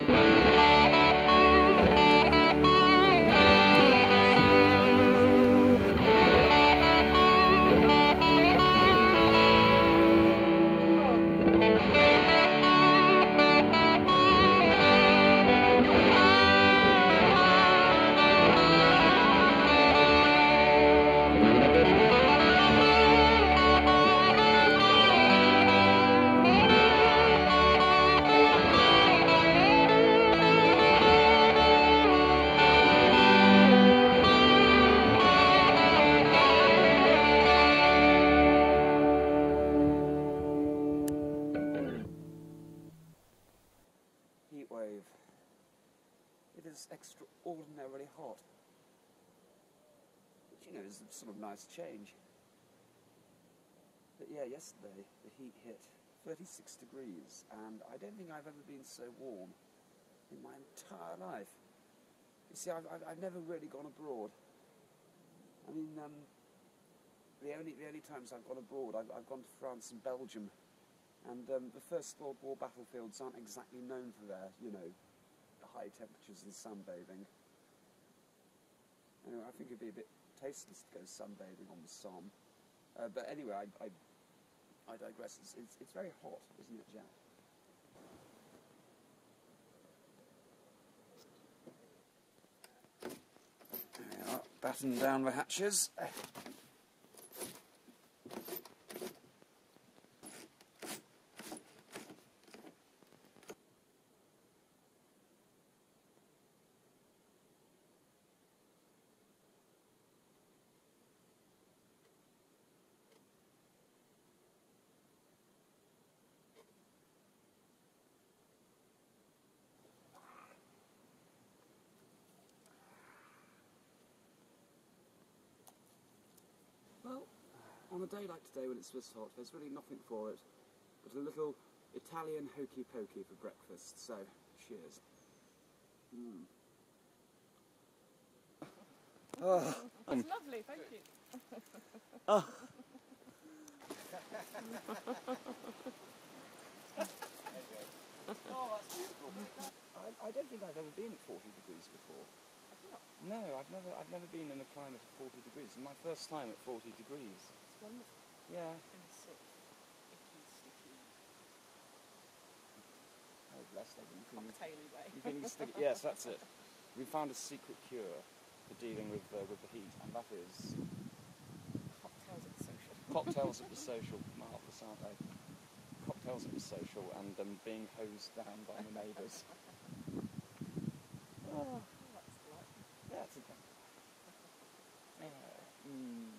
Heat It is extraordinarily hot. Which, you know, is a sort of nice change. But yeah, yesterday the heat hit 36 degrees, and I don't think I've ever been so warm in my entire life. You see, I've, I've, I've never really gone abroad. I mean, um, the only the only times I've gone abroad, I've, I've gone to France and Belgium, and um, the First World War battlefields aren't exactly known for their, you know, high temperatures and sunbathing. Anyway, I think it'd be a bit tasteless to go sunbathing on the Somme. Uh, but anyway, I, I, I digress. It's, it's, it's very hot, isn't it, Jack? There we are, batten down the hatches. Well, on a day like today when it's this hot, there's really nothing for it but a little Italian hokey pokey for breakfast. So, cheers. Mm. That's lovely, thank you. Oh, that's beautiful. I, I don't think I've ever been at 40 degrees before. No, I've never, I've never been in a climate of 40 degrees. It's my first time at 40 degrees. It's wonderful. Yeah. And sick. Icky, sticky, Oh, bless them. You can, cocktaily way. you can stick, yes, that's it. We found a secret cure for dealing with uh, with the heat, and that is Cocktails at the social. cocktails at the social. Marvellous, aren't they? Cocktails at the social and um, being hosed down by the neighbours. Oh, that's delightful. That's okay. Uh, mm.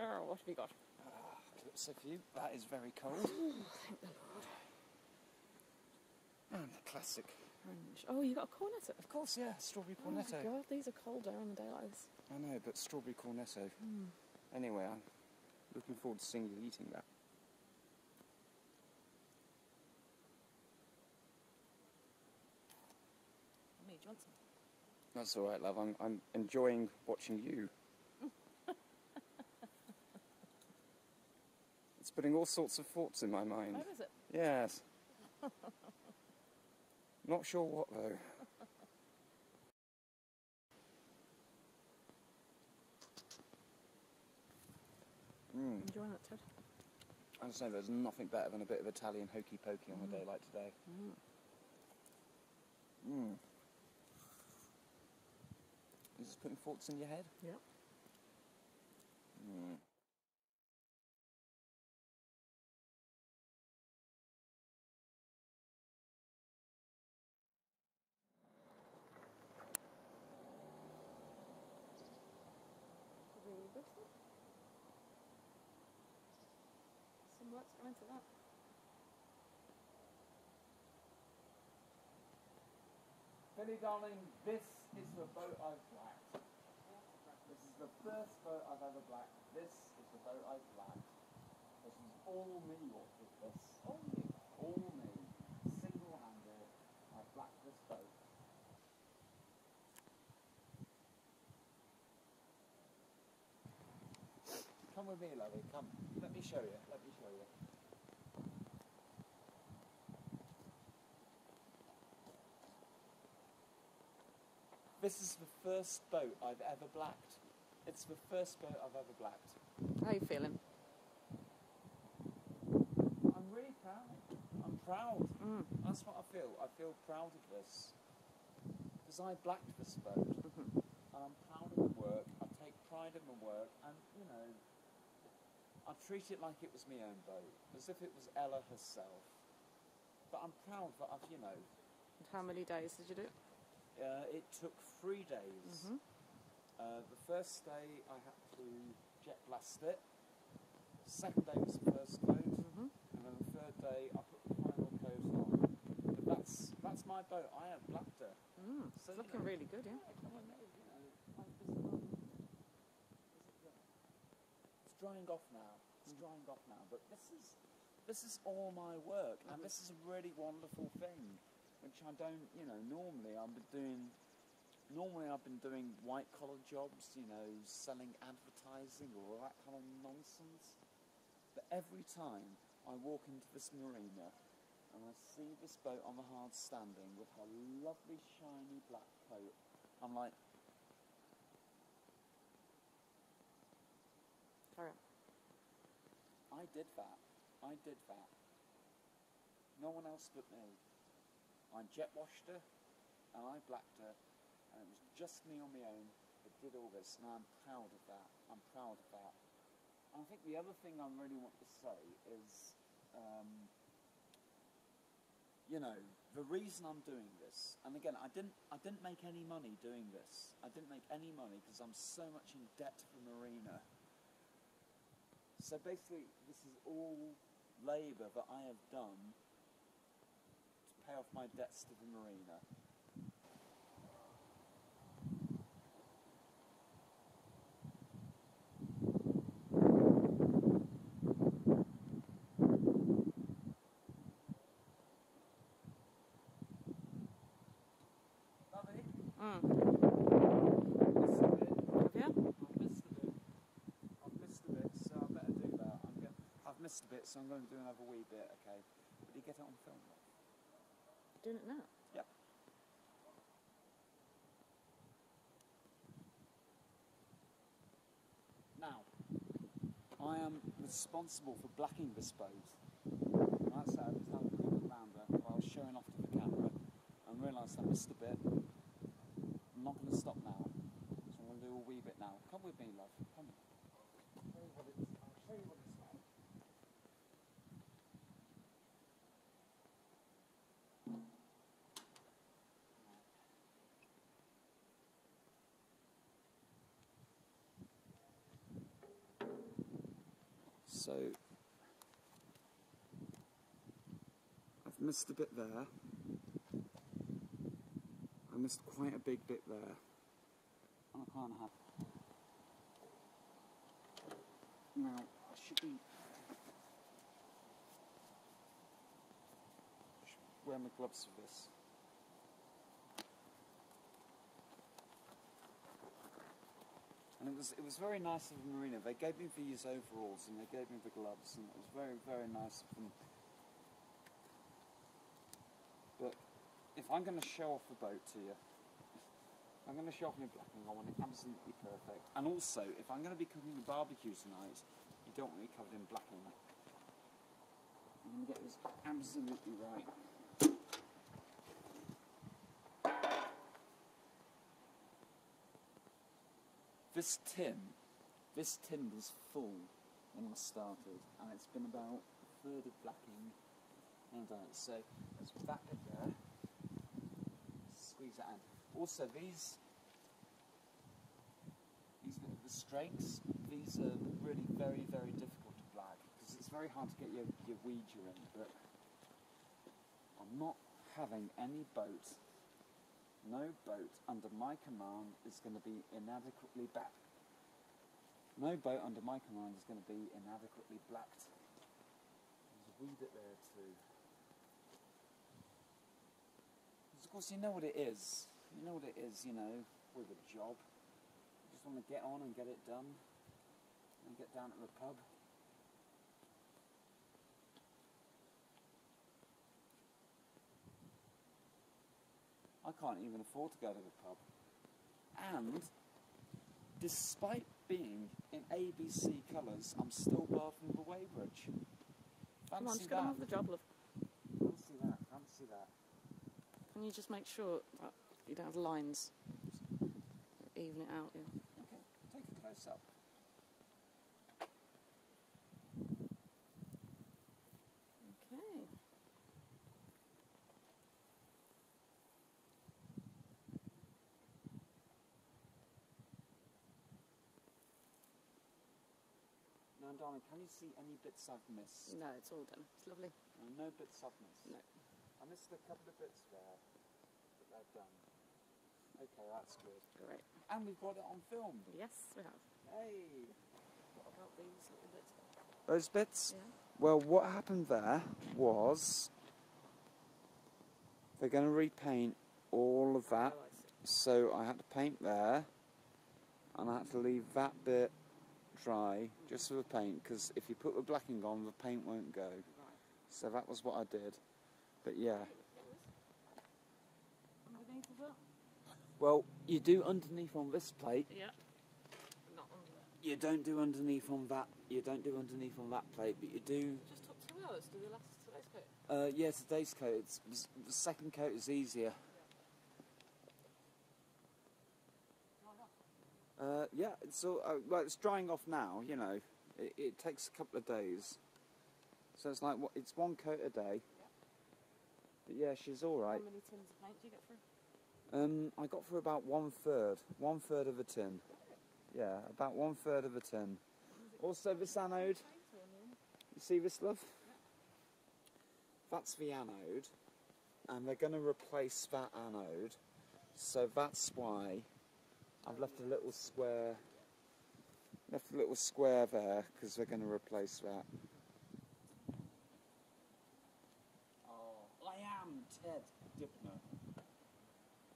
Oh, what have you got? Ah, clips of you. That is very cold. Thank the Lord. And the classic. Orange. Oh, you got a cornetto. Of course, yeah, strawberry Oh my cornetto. god, these are colder on a day like this. I know, but strawberry cornetto. Anyway, I'm looking forward to seeing you eating that. Me, do you want some? That's all right, love. I'm, I'm enjoying watching you. Putting all sorts of thoughts in my mind. Where is it? Yes. Not sure what though. Mm. Enjoying that, Ted? I just know there's nothing better than a bit of Italian hokey pokey on a day like today. Mm. Is this putting thoughts in your head? Yep. Mm. Go into that. Billy darling, this is the boat I've blacked. This is the first boat I've ever blacked. This is the boat I've blacked. This is all me what did this. Oh, you. All me. Single handed. I blacked this boat. Come with me, lovey, come. Let me show you. Let me show you. This is the first boat I've ever blacked. It's the first boat I've ever blacked. How are you feeling? I'm really proud. I'm proud. Mm. That's what I feel. I feel proud of this. Because I blacked this boat. Mhm. And I'm proud of the work. I take pride in my work. And, you know, I treat it like it was my own boat. As if it was Ella herself. But I'm proud that I've, you know, And how many days did you do? Uh, it took three days. Mhm. Uh, the first day I had to jet blast it. Second day was the first coat. Mhm. And then the third day I put the final coat on. But that's that's my boat. I have blacked her. Mm. So, It's you looking know, really good, yeah. come on, you know, is not- it. It's drying off now. It's drying off now. But this is this is all my work, and this is a really wonderful thing, which I don't, you know, normally I've been doing. Normally I've been doing white collar jobs, you know, selling advertising or all that kind of nonsense. But every time I walk into this marina and I see this boat on the hard standing with her lovely shiny black coat, I'm like, Carry on. I did that. I did that. No one else but me. I jet washed her and I blacked her, and it was just me on my own that did all this, and I'm proud of that. I'm proud of that. And I think the other thing I really want to say is, um, you know, the reason I'm doing this, and again, I didn't, I didn't make any money doing this. I didn't make any money because I'm so much in debt to marina. So basically, this is all labour that I have done pay off my debts to the marina. Lovely. Mm. Missed a bit. Have you? I've missed a bit. I've missed a bit, so I better do that. I'm go- I've missed a bit, so I'm going to do another wee bit, okay? But you get it on film? Doing it now? Yep. Now, I am responsible for blacking this boat. Like I said, I was having a quick around while I was showing off to the camera and realised I missed a bit. I'm not going to stop now, so I'm going to do a wee bit now. Come with me, love. Come. I'll show you what it's, I'll show you what it's like. So I've missed a bit there. I missed quite a big bit there. And I can't have. Now I should be. Wear my gloves for this. And it was it was very nice of marina. They gave me these overalls and they gave me the gloves, and it was very very nice of them. But if I'm going to show off the boat to you, I'm going to show off my blacking. I want it absolutely perfect. And also, if I'm going to be cooking a barbecue tonight, you don't want me covered in blacking. I'm going to get this absolutely right. This tin, this tin was full when I started, and it's been about a third of blacking and it. So there's that bit there. Squeeze that in. Also, these these the strakes, these are really very very difficult to black because it's very hard to get your, your in, but I'm not having any boat. No boat under my command is going to be inadequately backed. No boat under my command is going to be inadequately blacked. There's a wee bit there too. 'Cause of course, you know what it is. You know what it is, you know, with a job. You just want to get on and get it done and get down to the pub. Can't even afford to go to the pub. And despite being in ABC colours, I'm still bathing the Weybridge. Come on, just that. with the job, love. Fancy that. Fancy that. Can you just make sure that you don't have lines? Even it out, yeah. Okay, take a close up. Okay. Now, darling, can you see any bits I've missed? No, it's all done. It's lovely. No, no bits I've missed. No. I missed a couple of bits there, but they're done. Okay, that's good. Great. And we've got it on film. Yes, we have. Hey. What about these little bits? Those bits? Yeah. Well, what happened there was they're going to repaint all of that. Oh, I. So I had to paint there, and I had to leave that bit dry just for the paint because if you put the blacking on, the paint won't go. So that was what I did. But yeah. Underneath of that? Well, you do underneath on this plate. Yeah. Not under that. You don't do underneath on that. You don't do underneath on that plate, but you do. Just took two hours to do the last today's coat. Uh, yeah, today's coat. It's- the second coat is easier. Uh, yeah, it's all, uh, well, it's drying off now. You know, it, it takes a couple of days, so it's like it's one coat a day. But yeah, she's all right. How many tins of paint do you get through? Um, I got for about one third, one third of a tin. Yeah, about one third of a tin. Also, this anode. You see this, love? That's the anode, and they're going to replace that anode. So that's why I've left a little square. Left a little square there because we're going to replace that. Oh, I am Ted Dibnah.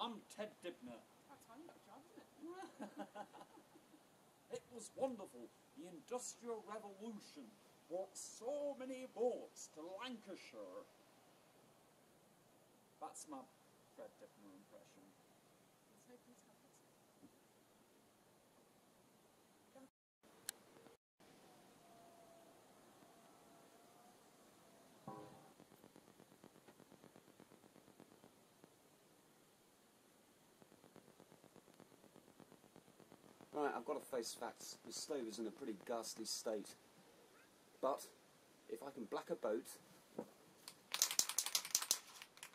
I'm Ted Dibnah. That's fine, you got a job, isn't it? It was wonderful. The Industrial Revolution brought so many boats to Lancashire. That's my Fred Dibnah impression. Let's hope these happens. Right, I've got to face facts. The stove is in a pretty ghastly state. But if I can black a boat,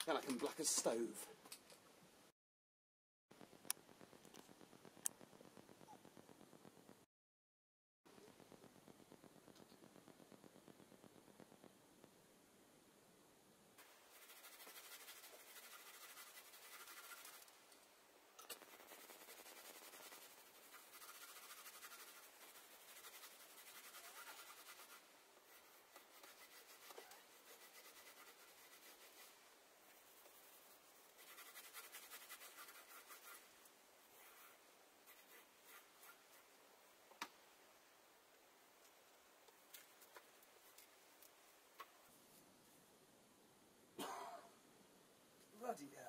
then I can black a stove. body.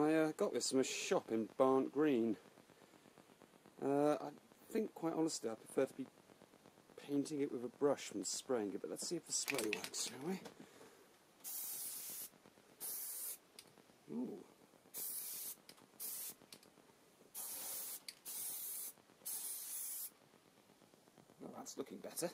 I uh, got this from a shop in Barnt Green. Uh, I think, quite honestly, I prefer to be painting it with a brush than spraying it, but let's see if the spray works, shall we? Ooh. Well, that's looking better.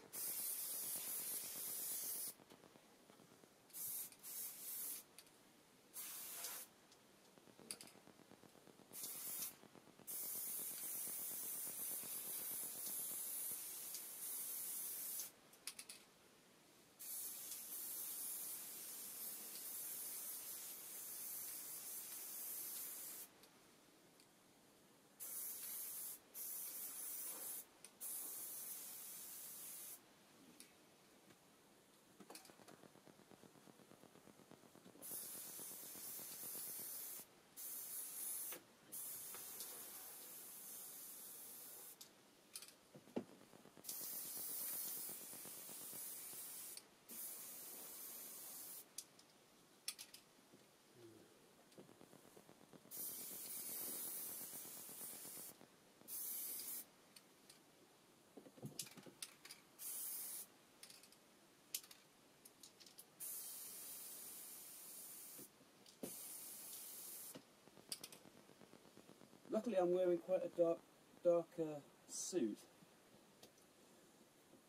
Luckily, I'm wearing quite a dark, darker suit.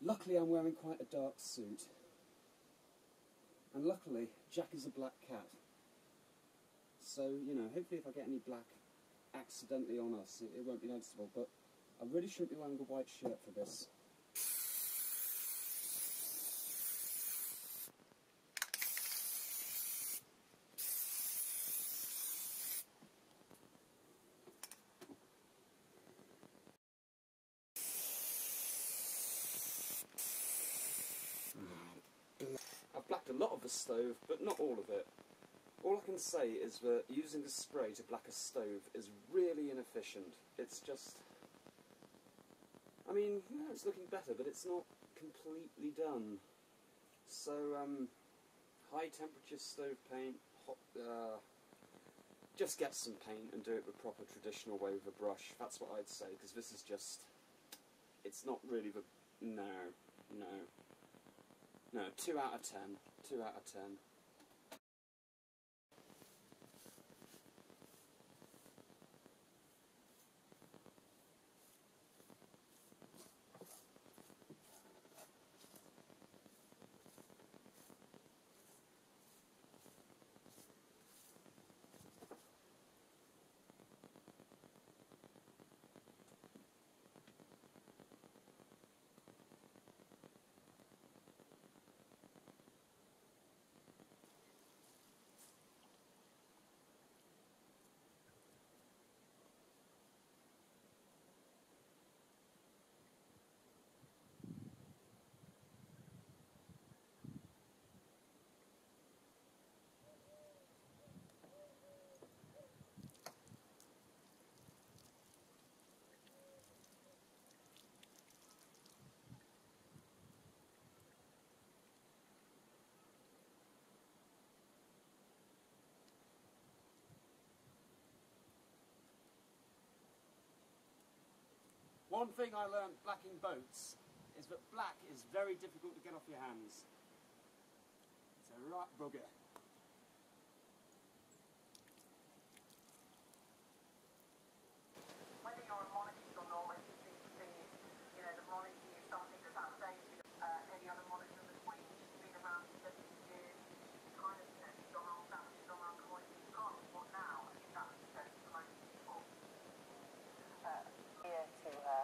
Luckily, I'm wearing quite a dark suit. And luckily, Jack is a black cat. So, you know, hopefully if I get any black accidentally on us, it, it won't be noticeable. But I really shouldn't be wearing a white shirt for this. I've blacked stove, but not all of it. All I can say is that using a spray to black a stove is really inefficient. It's just. I mean, it's looking better, but it's not completely done. So, um, high temperature stove paint, hot, uh, just get some paint and do it the proper traditional way with a brush. That's what I'd say, because this is just. It's not really the. No, no. No, 2 out of 10. 2 out of 10. One thing I learned blacking boats is that black is very difficult to get off your hands. It's a right bugger. whether you're a monarchist or not, I think the thing is, you know, the monarchy is something that's outdated. Uh, any other monarch than the Queen, she's been around for 70 years. She's kind of, you know, she's gone on that, she's gone on coins and cars. What now? I think that's the sense for most people. Uh, here to her,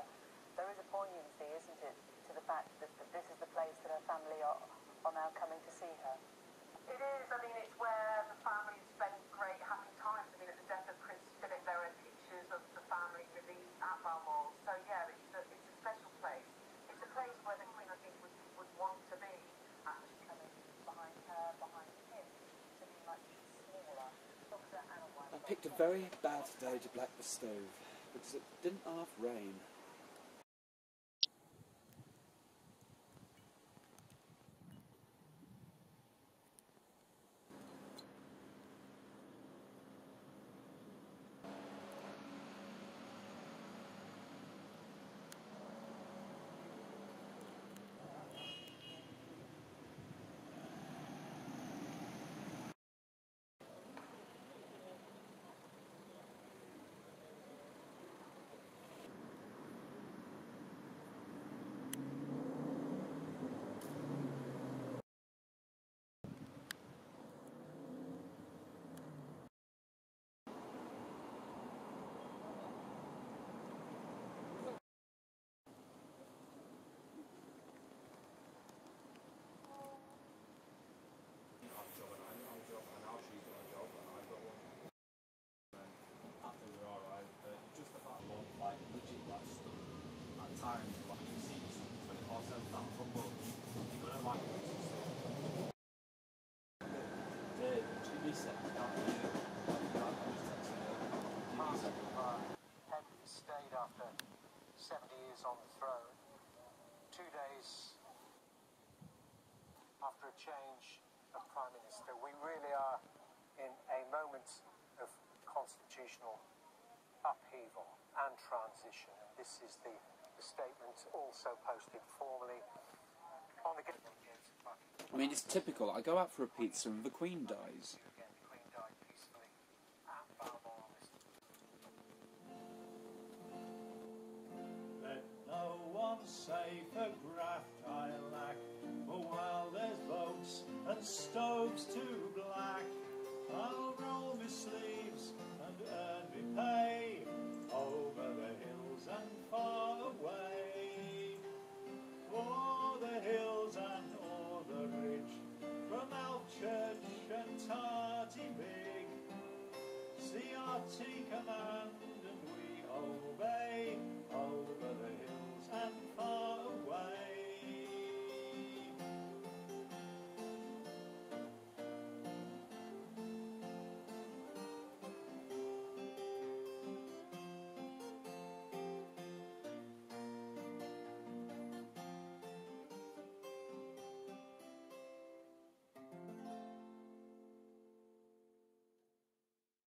there is a poignancy, isn't it, to the fact that, that this is the place that her family are, are now coming to see her. It is. I mean, it's where the family spent great happy times. I mean, at the death of Prince Philip, there are pictures of the family released at Balmoral. So yeah, it's a, it's a special place. It's a place where the Queen, I think, would, would want to be. Actually, coming behind her, behind him, to be much smaller. Dr. Anna White. I picked a very bad day to black the stove because it didn't half rain. Two days after a change of Prime Minister. We really are in a moment of constitutional upheaval and transition. And this is the, the statement also posted formally on the. I mean, it's typical. I go out for a pizza and the Queen dies. Say for graft I lack, for while there's boats and stoves too black, I'll roll my sleeves and earn me pay over the hills and far away. O'er the hills and o'er the ridge, from Alvechurch and Tarty Big, see Arctica